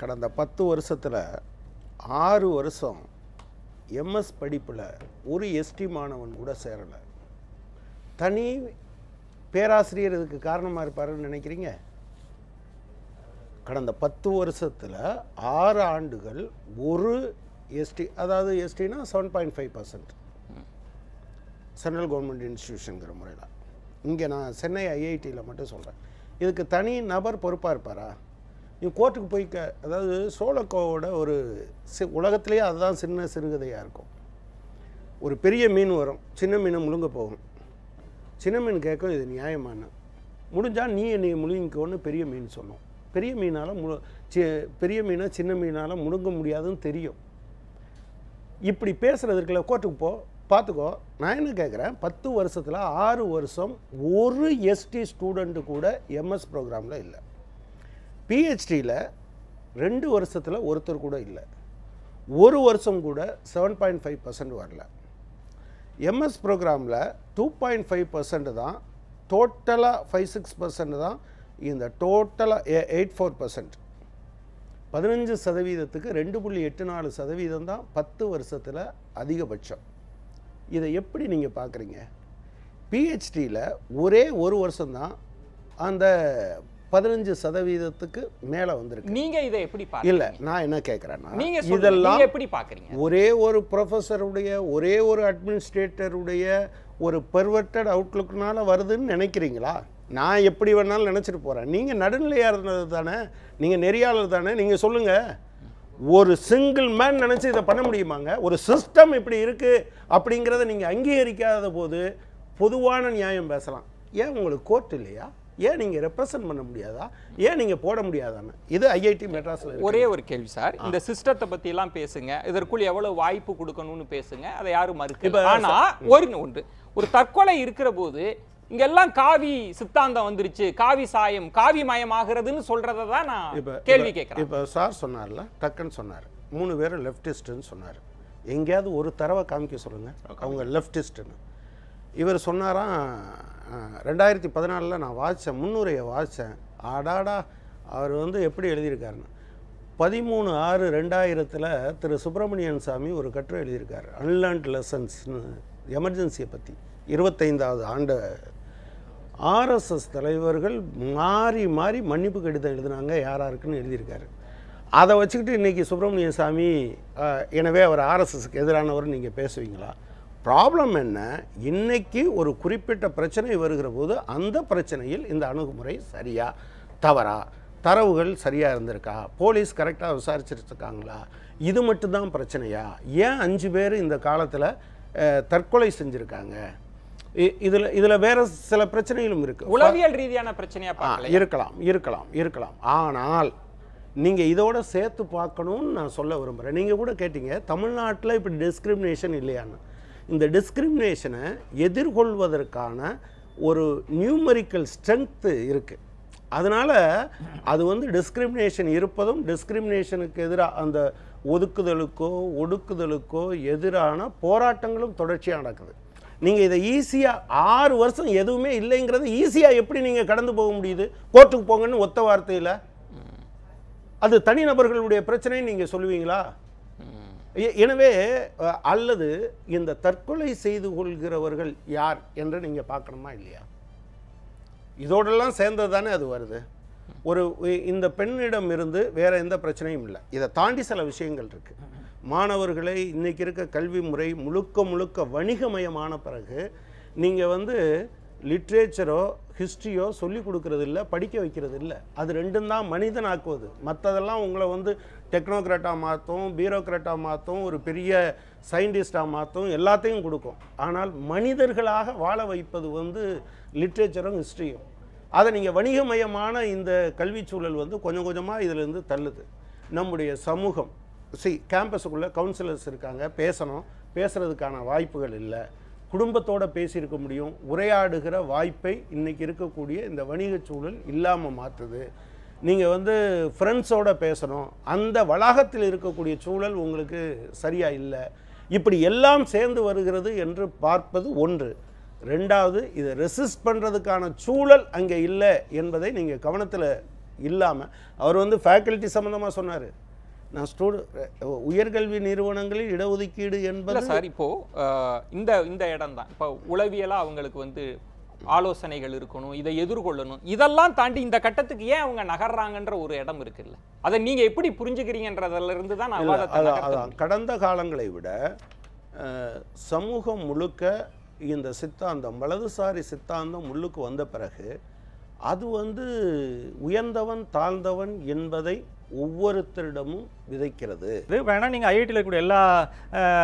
கடந்த பத்து வருஷத்தில் ஆறு வருஷம் எம்எஸ் படிப்பில் ஒரு எஸ்டி மாணவன் கூட சேரலை. தனி பேராசிரியர் இதுக்கு காரணமாக இருப்பாருன்னு நினைக்கிறீங்க? கடந்த பத்து வருஷத்தில் ஆறு ஆண்டுகள் ஒரு எஸ்டி அதாவது எஸ்டினா seven point five percent central government இன்ஸ்டியூஷனுங்கிற முறையில். இங்கே நான் சென்னை ஐஐடியில் மட்டும் சொல்கிறேன் இதுக்கு தனி நபர் பொறுப்பாக இருப்பாரா? நீ கோர்ட்டுக்கு போய் அதாவது சோழக்கோவோட ஒரு சி உலகத்திலேயே அதுதான் சின்ன சிறுகதையாக இருக்கும். ஒரு பெரிய மீன் வரும். சின்ன மீனை முழுங்க போகும். சின்ன மீன் கேட்கும் இது நியாயமான முடிஞ்சால் நீ என்னை முழுங்கிக்கோன்னு பெரிய மீன் சொல்லும் பெரிய மீனால் முழு சி பெரிய மீனை சின்ன மீனால் முழுங்க முடியாதுன்னு தெரியும். இப்படி பேசுகிறதுக்குள்ள கோர்ட்டுக்கு போ பார்த்துக்கோ நான் என்ன கேட்குறேன் பத்து வருஷத்தில் ஆறு வருஷம் ஒரு எஸ்டி ஸ்டூடெண்ட்டு கூட எம்எஸ் ப்ரோக்ராமில் இல்லை. பிஹெச்டியில் ரெண்டு வருஷத்தில் ஒருத்தர் கூட இல்லை. ஒரு வருஷம் கூட செவன் பாயிண்ட் ஃபைவ் பர்சன்ட் வரல. எம்எஸ் ப்ரோக்ராமில் டூ பாயிண்ட் ஃபைவ் பர்சன்ட் தான் டோட்டலாக ஃபைவ் சிக்ஸ் பர்சன்ட் தான் இந்த டோட்டலாக எயிட் ஃபோர் பர்சன்ட் பதினஞ்சு சதவீதத்துக்கு ரெண்டு புள்ளி எட்டு நாலு சதவீதம் தான் பத்து வருஷத்தில் அதிகபட்சம். இதை எப்படி நீங்கள் பார்க்குறீங்க பிஹெச்டியில் ஒரே ஒரு வருஷம்தான் அந்த பதினஞ்சு சதவீதத்துக்கு மேலே வந்திருக்கு. நீங்க இதை எப்படி இல்லை நான் என்ன கேட்குறேன்னா நீங்க. இதெல்லாம் எப்படி பாக்குறீங்க ஒரே ஒரு ப்ரொஃபஸருடைய ஒரே ஒரு அட்மினிஸ்ட்ரேட்டருடைய ஒரு பெர்வர்டட் அவுட்லுக்னால வருதுன்னு நினைக்கிறீங்களா? நான் எப்படி வேணாலும் நினச்சிட்டு போகிறேன் நீங்கள் நடுநிலையாக இருந்தது தானே? நீங்கள் நெறியாளர் தானே? நீங்கள் சொல்லுங்கள் ஒரு சிங்கிள் மேன் நினச்சி இதை பண்ண முடியுமாங்க? ஒரு சிஸ்டம் இப்படி இருக்குது அப்படிங்கிறத நீங்கள் அங்கீகரிக்காத போது பொதுவான நியாயம் பேசலாம். ஏன் உங்களுக்கு கோர்ட் இல்லையா? ஏன் நீங்கள் ரெப்ரசன்ட் பண்ண முடியாதா? ஏன் நீங்கள் போட முடியாதான்னு? இது ஐஐடி மெட்ராஸில் ஒரே ஒரு கேள்வி சார். இந்த சிஸ்டத்தை எல்லாம் பேசுங்க. இதற்குள் எவ்வளவு வாய்ப்பு கொடுக்கணும்னு பேசுங்க. அதை யாரும் மறுக்கல. இப்ப ஆனா ஒரு ஒன்று ஒரு தற்கொலை இருக்கிற போது இங்கெல்லாம் காவி சித்தாந்தம் வந்துருச்சு. காவி சாயம் காவி மயமாகிறதுன்னு சொல்றதை தான் நான் இப்போ கேள்வி கேட்கிறேன் இப்போ சார் சொன்னார்ல டக்குன்னு சொன்னார். மூணு பேரும் லெஃப்டிஸ்ட்டுன்னு சொன்னார். எங்கேயாவது ஒரு தடவை காமிக்க சொல்லுங்க. அவங்க லெஃப்டிஸ்ட்டுன்னு இவர் சொன்னாராம் ரெண்டாயிரத்தி பதினாலில் நான் வாசித்தேன் முன்னுரையை வாசித்தேன் ஆடாடா அவர் வந்து எப்படி எழுதியிருக்காருன்னு. பதிமூணு ஆறு ரெண்டாயிரத்தில் திரு சுப்பிரமணியன் சாமி ஒரு கட்டுரை எழுதியிருக்கார் அன்லேண்ட் லெசன்ஸ்னு எமர்ஜென்சியை பற்றி இருபத்தைந்தாவது ஆண்டு. ஆர்எஸ்எஸ் தலைவர்கள் மாறி மாறி மன்னிப்பு கடிதம் எழுதினாங்க யார் யாருக்குன்னு எழுதியிருக்காரு. அதை வச்சுக்கிட்டு இன்றைக்கி சுப்பிரமணிய சாமி எனவே அவர் ஆர்எஸ்எஸ்க்கு எதிரானவர் நீங்கள் பேசுவீங்களா? ப்ராப்ளம் என்ன? இன்னைக்கு ஒரு குறிப்பிட்ட பிரச்சனை வருகிற போது அந்த பிரச்சனையில் இந்த அணுகுமுறை சரியா தவறா? தரவுகள் சரியாக இருந்திருக்கா? போலீஸ் கரெக்டாக விசாரிச்சுட்டு இருக்காங்களா இது மட்டும்தான் பிரச்சனையா? ஏன் அஞ்சு பேர் இந்த காலத்தில் தற்கொலை செஞ்சுருக்காங்க? இதில் இதில் வேற சில பிரச்சனைகளும் இருக்குது உளவியல் ரீதியான பிரச்சனையா ஆ, பார்க்கல இருக்கலாம் இருக்கலாம் இருக்கலாம். ஆனால் நீங்கள் இதோட சேர்த்து பார்க்கணும்னு நான் சொல்ல விரும்புகிறேன் நீங்கள் கூட கேட்டீங்க தமிழ்நாட்டில் இப்படி டிஸ்கிரிமினேஷன் இல்லையான்னு. இந்த டிஸ்கிரிமினேஷனை எதிர்கொள்வதற்கான ஒரு நியூமரிக்கல் ஸ்ட்ரென்த்து இருக்குது அதனால் அது வந்து டிஸ்கிரிமினேஷன் இருப்பதும் டிஸ்கிரிமினேஷனுக்கு எதிராக அந்த ஒதுக்குதலுக்கோ ஒடுக்குதலுக்கோ எதிரான போராட்டங்களும் தொடர்ச்சியாக நடக்குது. நீங்கள் இதை ஈஸியாக ஆறு வருஷம் எதுவுமே இல்லைங்கிறது ஈஸியாக எப்படி நீங்கள் கடந்து போக முடியுது? கோர்ட்டுக்கு போங்கன்னு ஒத்த வார்த்தையில்? அது தனிநபர்களுடைய பிரச்சனைன்னு நீங்கள் சொல்லுவீங்களா? எனவே அல்லது இந்த தற்கொலை செய்து கொள்கிறவர்கள் யார் என்று நீங்கள் பார்க்கணுமா இல்லையா? இதோடெல்லாம் சேர்ந்தது தானே அது வருது. ஒரு இ- இந்த பெண்ணிடம் இருந்து வேற எந்த பிரச்சனையும் இல்லை. இதை தாண்டி சில விஷயங்கள் இருக்கு. மாணவர்களை இன்னைக்கு இருக்க கல்வி முறை முழுக்க முழுக்க வணிகமயமான பிறகு நீங்கள் வந்து லிட்ரேச்சரோ ஹிஸ்ட்ரியோ சொல்லி கொடுக்கறது இல்லை படிக்க வைக்கிறது இல்லை அது ரெண்டும் தான் மனிதனாக்குவது. மற்றதெல்லாம் உங்களை வந்து டெக்னோக்ராட்டாக மாற்றும் பியூரோக்ராட்டாக மாற்றும் ஒரு பெரிய சயின்டிஸ்டாக மாற்றும் எல்லாத்தையும் கொடுக்கும். ஆனால் மனிதர்களாக வாழ வைப்பது வந்து லிட்ரேச்சரும் ஹிஸ்ட்ரியும் அதை நீங்கள் வணிகமயமான இந்த கல்வி சூழல் வந்து கொஞ்சம் கொஞ்சமாக இதிலிருந்து தள்ளுது. நம்முடைய சமூகம். சி கேம்பஸுக்குள்ளே கவுன்சிலர்ஸ் இருக்காங்க பேசணும். பேசுகிறதுக்கான வாய்ப்புகள் இல்லை. குடும்பத்தோடு பேசியிருக்க முடியும். உரையாடுகிற வாய்ப்பை இன்றைக்கி இருக்கக்கூடிய இந்த வணிகச் சூழல் இல்லாமல் மாற்றுது நீங்கள் வந்து ஃப்ரெண்ட்ஸோடு பேசணும். அந்த வளாகத்தில் இருக்கக்கூடிய சூழல் உங்களுக்கு சரியாக இல்லை. இப்படி எல்லாம் சேர்ந்து வருகிறது என்று பார்ப்பது ஒன்று. ரெண்டாவது இதை ரெசிஸ்ட் பண்ணுறதுக்கான சூழல் அங்கே இல்லை என்பதை நீங்கள் கவனத்தில் இல்லாமல் அவர் வந்து ஃபேக்கல்ட்டி சம்மந்தமாக சொன்னார். நான் ஸ்டூடெ உயர்கல்வி நிறுவனங்களில் இடஒதுக்கீடு என்பது சார் இப்போ இந்த இந்த இடம் தான் இப்போ உளவியலா அவங்களுக்கு வந்து ஆலோசனைகள் இருக்கணும் இதை எதிர்கொள்ளணும். இதெல்லாம் தாண்டி இந்த கட்டத்துக்கு ஏன் அவங்க நகர்றாங்கன்ற ஒரு இடம் இருக்குல்ல? அதை நீங்க எப்படி புரிஞ்சுக்கிறீங்கன்றதுல இருந்து தான் நான். கடந்த காலங்களை விட சமூகம் முழுக்க இந்த சித்தாந்தம் வலதுசாரி சித்தாந்தம் முள்ளுக்கு வந்த பிறகு அது வந்து உயர்ந்தவன் தாழ்ந்தவன் என்பதை ஒவ்வொருத்தரிடமும் விதைக்கிறது. இது வேணா நீங்கள் ஐஐடியில் இருக்கக்கூடிய எல்லா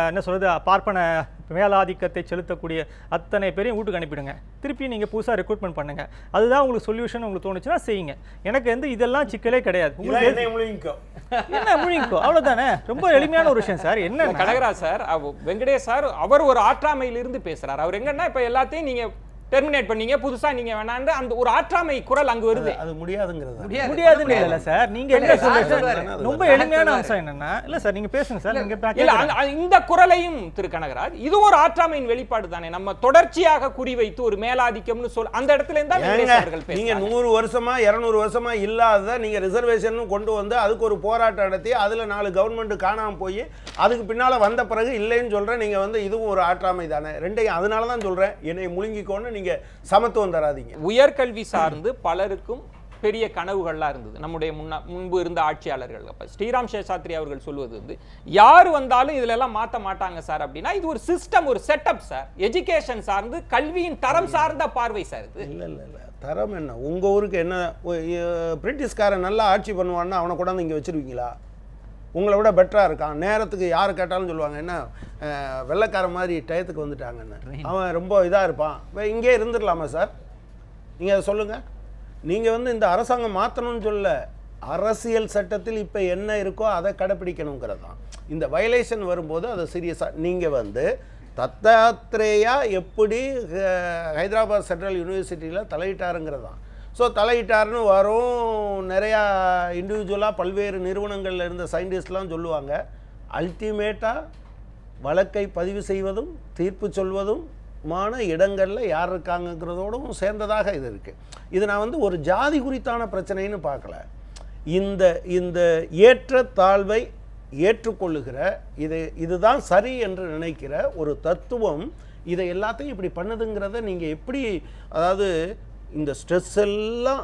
என்ன சொல்றது பார்ப்பன மேலாதிக்கத்தை செலுத்தக்கூடிய அத்தனை பேரையும் வீட்டுக்கு அனுப்பிடுங்க. திருப்பி நீங்கள் புதுசாக ரெக்ரூட்மெண்ட் பண்ணுங்க. அதுதான் உங்களுக்கு சொல்யூஷன் உங்களுக்கு தோணுச்சுன்னா செய்யுங்க. எனக்கு வந்து இதெல்லாம் சிக்கலே கிடையாது. உங்களுக்கு என்ன முழிங்கோ அவ்வளோதானே ரொம்ப எளிமையான ஒரு விஷயம் சார். என்ன கடகராஜ் சார் அவ- வெங்கடேஷ் சார் அவர் ஒரு ஆற்றாமையிலிருந்து பேசுறாரு. அவர் எங்கன்னா இப்ப எல்லாத்தையும் நீங்க டெர்மினேட் பண்ணீங்க. புதுசா நீங்க வேணாண்டு அந்த ஒரு ஆற்றாமை குரல் அங்கு வருது. அது முடியாதுங்கிறது? முடியாது. முடியாதுன்னு இல்ல சார். நீங்க என்ன சொல்றீங்க. ரொம்ப எளிமையான அம்சம் என்னன்னா இல்ல சார் நீங்க பேசுங்க சார். நீங்க இல்ல இந்த குரலையும் திரு கனகராஜ் இது ஒரு ஆற்றாமையின் வெளிப்பாடு தானே. நம்ம தொடர்ச்சியாக குறிவைத்து ஒரு மேலாதிக்கம்னு சொல் அந்த இடத்துல இருந்தா நீங்க நூறு வருஷமா இருநூறு வருஷமா இல்லாத நீங்க ரிசர்வேஷன் கொண்டு வந்து அதுக்கு ஒரு போராட்டம் நடத்தி அதுல நாலு கவர்மெண்ட் காணாம போய் அதுக்கு பின்னால வந்த பிறகு இல்லைன்னு சொல்றேன் நீங்க வந்து இதுவும் ஒரு ஆற்றாமை தானே. ரெண்டையும் அதனால தான் சொல்றேன். என்னை முழுங்கிக்கோன்னு நீங்க சமத்துவம் தராதீங்க. உயர்கல்வி சார்ந்து பலருக்கும் பெரிய கனவுகள்லாம் இருந்தது. நம்முடைய முன்ன முன்பு இருந்த ஆட்சியாளர்கள். அப்ப ஸ்ரீராம் சேஷாத்ரி அவர்கள் சொல்வது வந்து யார் வந்தாலும் இதுல எல்லாம் மாத்த மாட்டாங்க சார் அப்படின்னா இது ஒரு சிஸ்டம் ஒரு செட்டப் சார். எஜுகேஷன் சார்ந்து கல்வியின் தரம் சார்ந்த பார்வை சார் இது. இல்ல இல்ல இல்ல. தரம் என்ன? உங்க ஊருக்கு என்ன பிரிட்டிஷ்காரன் நல்லா ஆட்சி பண்ணுவான்னா அவனை கொண்டாந்து இங்க வச்சிருவீங்களா? உங்களை விட பெட்டராக இருக்கான். நேரத்துக்கு யார் கேட்டாலும் சொல்லுவாங்க என்ன வெள்ளைக்கார மாதிரி டயத்துக்கு வந்துட்டாங்கன்னு. அவன் ரொம்ப இதாக இருப்பான். வே- இங்கே இருந்துடலாமா சார் நீங்கள் அதை சொல்லுங்கள் நீங்கள் வந்து இந்த அரசாங்கம் மாற்றணும்னு சொல்ல அரசியல் சட்டத்தில் இப்போ என்ன இருக்கோ அதை கடைப்பிடிக்கணுங்கிறது தான் இந்த வயலேஷன் வரும்போது அதை சீரியஸாக நீங்கள் வந்து தத்தாத்ரேயா எப்படி ஹைதராபாத் சென்ட்ரல் யூனிவர்சிட்டியில் தலையிட்டாருங்கிறது தான் ஸோ தலையிட்டாருன்னு வரும். நிறையா இண்டிவிஜுவலாக பல்வேறு நிறுவனங்களில் இருந்த சயின்டிஸ்ட்லாம் சொல்லுவாங்க. அல்டிமேட்டாக வழக்கை பதிவு செய்வதும் தீர்ப்பு சொல்வதும் மான இடங்களில் யார் இருக்காங்கங்கிறதோடும் சேர்ந்ததாக இது இருக்குது இது நான் வந்து ஒரு ஜாதி குறித்தான பிரச்சனைன்னு பார்க்கல. இந்த இந்த ஏற்ற தாழ்வை ஏற்றுக்கொள்ளுகிற இது இதுதான் சரி என்று நினைக்கிற ஒரு தத்துவம் இதை எல்லாத்தையும் இப்படி பண்ணுதுங்கிறத நீங்கள் எப்படி அதாவது இந்த ஸ்ட்ரெஸ் எல்லாம்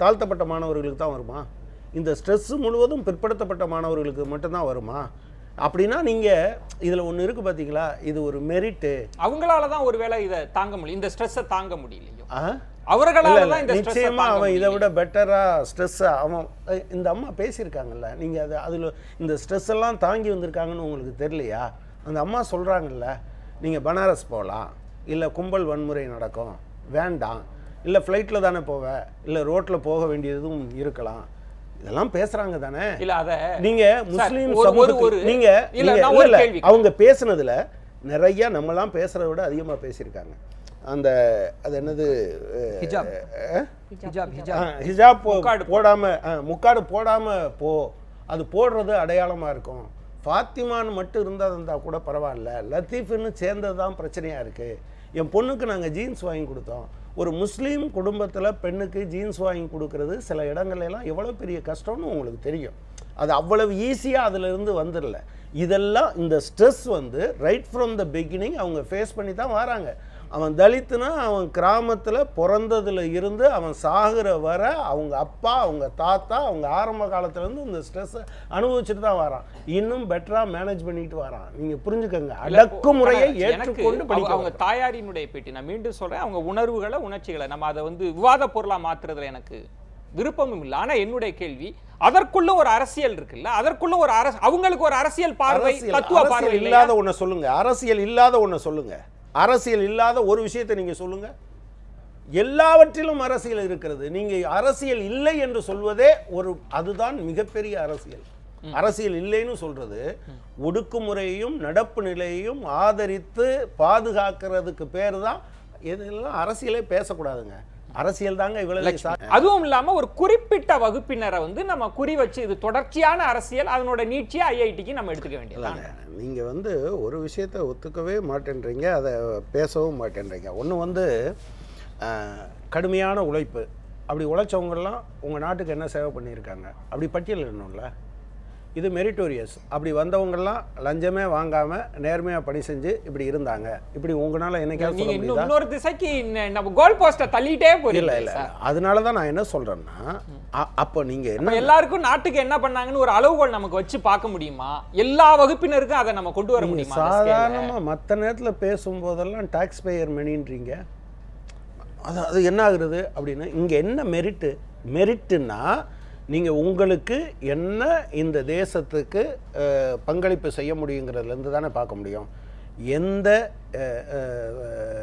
தாழ்த்தப்பட்ட மாணவர்களுக்கு தான் வருமா? இந்த ஸ்ட்ரெஸ் முழுவதும் பிற்படுத்தப்பட்ட மாணவர்களுக்கு மட்டும்தான் வருமா? அப்படின்னா நீங்கள் இதில் ஒன்று இருக்குது பார்த்தீங்களா இது ஒரு மெரிட்டு அவங்களால தான் ஒருவேளை இதை தாங்க முடியும் இந்த ஸ்ட்ரெஸ்ஸை தாங்க முடியலையோ? அவர்களால தான் இந்த ஸ்ட்ரெஸ்ஸை நிச்சயமா அவன் இதை விட பெட்டரா ஸ்ட்ரெஸ்ஸா அவன் இந்த அம்மா பேசியிருக்காங்கல்ல நீங்க அது அதுல இந்த ஸ்ட்ரெஸ் எல்லாம் தாங்கி வந்திருக்காங்கன்னு உங்களுக்கு தெரியலையா? அந்த அம்மா சொல்றாங்கல்ல நீங்க பனாரஸ் போகலாம் இல்ல கும்பல் வன்முறை நடக்கும். வேண்டாம். இல்ல ஃப்ளைட்டில் தானே போவ. இல்ல ரோட்ல போக வேண்டியதும் இருக்கலாம். இதெல்லாம் பேசுறாங்க தானே? இல்ல அத நீங்க முஸ்லீம் சமூகத்துக்கு நீங்க இல்ல, அவங்க பேசுனதுல நிறைய நம்மலாம் பேசுறத விட அதிகமா பேசியிருக்காங்க. அந்த அது என்னது ஹிஜாப். போடாம முக்காடு போடாம போ. அது போடுறது அடையாளமா இருக்கும். ஃபாத்திமான்னு மட்டும் இருந்தா இருந்தா கூட பரவாயில்ல. லத்தீஃப்னு சேர்ந்தது தான் பிரச்சனையா இருக்கு. என் பொண்ணுக்கு நாங்கள் ஜீன்ஸ் வாங்கி கொடுத்தோம். ஒரு முஸ்லீம் குடும்பத்தில் பெண்ணுக்கு ஜீன்ஸ் வாங்கி கொடுக்கறது சில இடங்கள்லாம் எவ்வளோ பெரிய கஷ்டம்னு உங்களுக்கு தெரியும். அது அவ்வளவு ஈஸியாக அதிலிருந்து வந்துடல. இதெல்லாம் இந்த ஸ்ட்ரெஸ் வந்து ரைட் ஃப்ரம் த பிகினிங் அவங்க ஃபேஸ் பண்ணி தான் வராங்க. அவன் தலித்துனா அவன் கிராமத்தில் பிறந்ததுல இருந்து அவன் சாகுற வர அவங்க அப்பா அவங்க தாத்தா அவங்க ஆரம்ப காலத்துலேருந்து இந்த ஸ்ட்ரெஸ்ஸை அனுபவிச்சுட்டு தான் வரான். இன்னும் பெட்டராக மேனேஜ் பண்ணிட்டு வரான். நீங்கள் புரிஞ்சுக்கங்க. அடக்குமுறையை ஏற்றுக்கொண்டு படிக்க அவங்க தாயாரினுடைய பேட்டி. நான் மீண்டும் சொல்றேன் அவங்க உணர்வுகளை உணர்ச்சிகளை நம்ம அதை வந்து விவாத பொருளா மாத்துறதுல எனக்கு விருப்பமும் இல்லை. ஆனா என்னுடைய கேள்வி அதற்குள்ள ஒரு அரசியல் இருக்குல்ல? அதற்குள்ள ஒரு அரசு அவங்களுக்கு ஒரு அரசியல் பார்வை தத்துவ பார்வை? இல்லாத ஒன்றை சொல்லுங்க. அரசியல் இல்லாத ஒன்றை சொல்லுங்க. அரசியல் இல்லாத ஒரு விஷயத்தை நீங்க சொல்லுங்க. எல்லாவற்றிலும் அரசியல் இருக்கிறது. நீங்க அரசியல் இல்லை என்று சொல்வதே ஒரு அதுதான் மிகப்பெரிய அரசியல். அரசியல் இல்லைன்னு சொல்றது ஒடுக்குமுறையையும் நடப்பு நிலையையும் ஆதரித்து பாதுகாக்கிறதுக்கு பேர் தான் இதெல்லாம் அரசியலே பேசக்கூடாதுங்க. அரசியல் தாங்க இவ்வளவு சா- அதுவும் இல்லாம ஒரு குறிப்பிட்ட வகுப்பினரை வந்து நம்ம குறி வச்சு இது தொடர்ச்சியான அரசியல் அதனோட நீட்சியா ஐஐடிக்கு நம்ம எடுத்துக்க வேண்டியதுதான் இல்லைங்க நீங்கள் வந்து ஒரு விஷயத்தை ஒத்துக்கவே மாட்டேன்றீங்க அதை பேசவும் மாட்டேன்றீங்க. ஒன்று வந்து கடுமையான உழைப்பு. அப்படி உழைச்சவங்கெல்லாம் உங்கள் நாட்டுக்கு என்ன சேவை பண்ணியிருக்காங்க? அப்படி பட்டியலிடணும்ல இது மெரிட்டோரியஸ் அப்படி வந்தவங்கெல்லாம் லஞ்சமே வாங்காமல் நேர்மையாக பணி செஞ்சு இப்படி இருந்தாங்க. இப்படி உங்களால் என்னைக்காவது சொல்ல முடியுதா? இன்னொரு திசைக்கு நம்ம கோல் போஸ்ட தள்ளிட்டே இல்லை போறீங்க இல்லை சார். அதனால தான் நான் என்ன சொல்கிறேன்னா அப்போ நீங்கள் என்ன எல்லாருக்கும் நாட்டுக்கு என்ன பண்ணாங்கன்னு ஒரு அளவுகோல் நமக்கு வச்சு பார்க்க முடியுமா? எல்லா வகுப்பினருக்கும் அதை நம்ம கொண்டு வர முடியுமா? சாதாரணமாக மற்ற நேரத்தில் பேசும்போதெல்லாம் டாக்ஸ் பேயர் மணின்றீங்க. அது அது என்ன ஆகுறது அப்படின்னா இங்கே என்ன மெரிட்டு மெரிட்டுன்னா நீங்கள் உங்களுக்கு என்ன இந்த தேசத்துக்கு பங்களிப்பு செய்ய முடியுங்கிறதுலேருந்து தானே பார்க்க முடியும். எந்த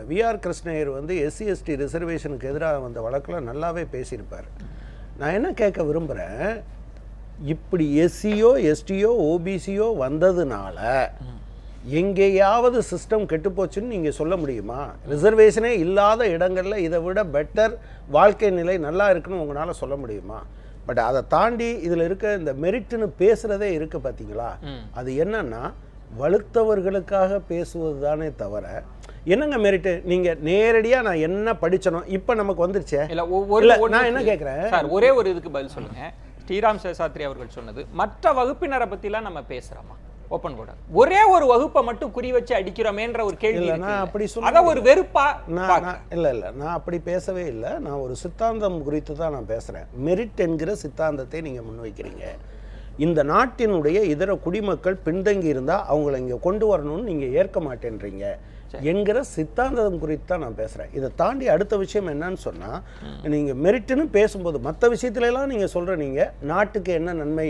விஆர் கிருஷ்ணயர் வந்து எஸ்சி எஸ்டி ரிசர்வேஷனுக்கு எதிராக வந்த வழக்கில் நல்லாவே பேசியிருப்பார். நான் என்ன கேட்க விரும்புகிறேன் இப்படி எஸ்சியோ எஸ்டியோ ஓபிசியோ வந்ததுனால எங்கேயாவது சிஸ்டம் கெட்டுப்போச்சுன்னு நீங்கள் சொல்ல முடியுமா? ரிசர்வேஷனே இல்லாத இடங்களில் இதை விட பெட்டர் வாழ்க்கை நிலை நல்லா இருக்குன்னு உங்களால் சொல்ல முடியுமா? பட் அதை தாண்டி இதில் இருக்க இந்த மெரிட்னு பேசுகிறதே இருக்கு பார்த்தீங்களா? அது என்னன்னா வலுத்தவர்களுக்காக பேசுவது தானே தவிர என்னங்க மெரிட்டு நீங்கள் நேரடியாக நான் என்ன படிச்சனோ இப்போ நமக்கு வந்துருச்சே? இல்ல ஒவ்வொரு நான் என்ன கேட்குறேன் சார் ஒரே ஒரு இதுக்கு பதில் சொல்லுங்க. ஸ்ரீராம் சேஷாத்ரி அவர்கள் சொன்னது மற்ற வகுப்பினரை பத்திலாம் நம்ம பேசுறோமா? ஓப்பன் போர்டு ஒரே ஒரு வகுப்பை மட்டும் குறி வச்சு அடிக்கிறோமேன்ற ஒரு கேள்வி. நான் அப்படி சொல்ல ஒரு வெறுப்பா இல்லை இல்லை நான் அப்படி பேசவே இல்லை. நான் ஒரு சித்தாந்தம் குறித்து தான் நான் பேசுகிறேன் மெரிட் என்கிற சித்தாந்தத்தை நீங்கள் முன்வைக்கிறீங்க. இந்த நாட்டினுடைய இதர குடிமக்கள் பின்தங்கி இருந்தால் அவங்கள இங்கே கொண்டு வரணும்னு நீங்கள் ஏற்க மாட்டேன்றீங்க. என்கிற சித்தாந்தம் குறித்து தான் நான் பேசுகிறேன் இதை தாண்டி அடுத்த விஷயம் என்னன்னு சொன்னால் நீங்கள் மெரிட்டுன்னு பேசும்போது மற்ற விஷயத்துலலாம் நீங்கள் சொல்கிற நீங்கள் நாட்டுக்கு என்ன நன்மை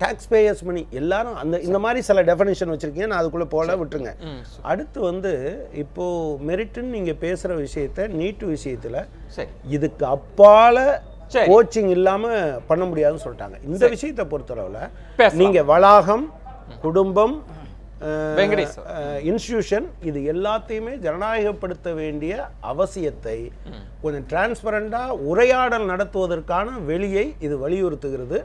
டாக்ஸ் பேயர்ஸ் மணி எல்லாரும் அந்த இந்த மாதிரி சில டெஃபனிஷன் வச்சுருக்கீங்க. நான் அதுக்குள்ளே போல விட்டுருங்க. அடுத்து வந்து இப்போ மெரிட்டுன்னு நீங்க பேசுற விஷயத்த நீட்டு விஷயத்துல இதுக்கு அப்பால. கோச்சிங் இல்லாம பண்ண முடியாதுன்னு சொல்லிட்டாங்க. இந்த விஷயத்தை பொறுத்தளவுல பேசலாம். நீங்க வளாகம் குடும்பம் வெங்கடேஷ் இன்ஸ்டிடியூஷன் இது எல்லாத்தையுமே ஜனநாயகப்படுத்த வேண்டிய அவசியத்தை கொஞ்சம் டிரான்ஸ்பரண்டா உரையாடல் நடத்துவதற்கான வெளியை இது வலியுறுத்துகிறது.